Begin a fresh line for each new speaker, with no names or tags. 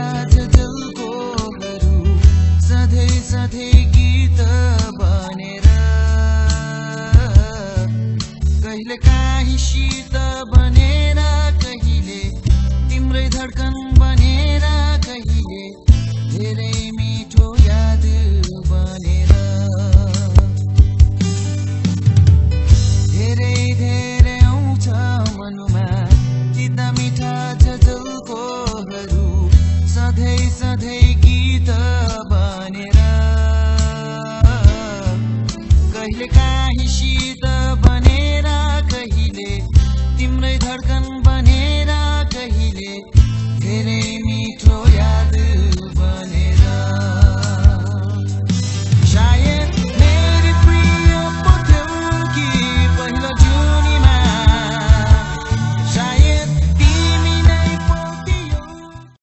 जलको दिलकोहरू सधे सधे गीत बनेर। कहिले काही शीत कहिले काहीँसित बनेर कहिले तिम्रै धड्कन